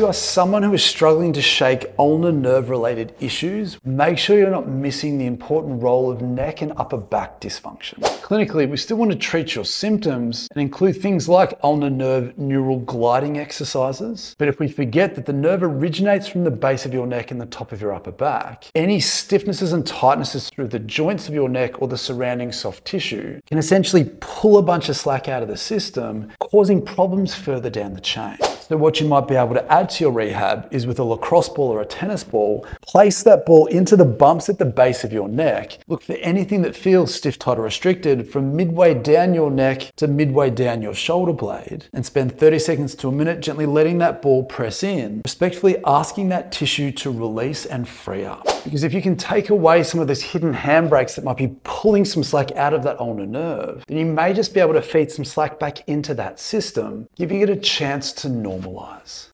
you are someone who is struggling to shake ulnar nerve related issues, make sure you're not missing the important role of neck and upper back dysfunction. Clinically, we still want to treat your symptoms and include things like ulnar nerve neural gliding exercises. But if we forget that the nerve originates from the base of your neck and the top of your upper back, any stiffnesses and tightnesses through the joints of your neck or the surrounding soft tissue can essentially pull a bunch of slack out of the system, causing problems further down the chain. So what you might be able to add to your rehab is with a lacrosse ball or a tennis ball, place that ball into the bumps at the base of your neck. Look for anything that feels stiff, tight, or restricted from midway down your neck to midway down your shoulder blade and spend 30 seconds to a minute gently letting that ball press in, respectfully asking that tissue to release and free up. Because if you can take away some of those hidden handbrakes that might be pulling some slack out of that ulnar nerve, then you may just be able to feed some slack back into that system, giving it a chance to normalize normalize.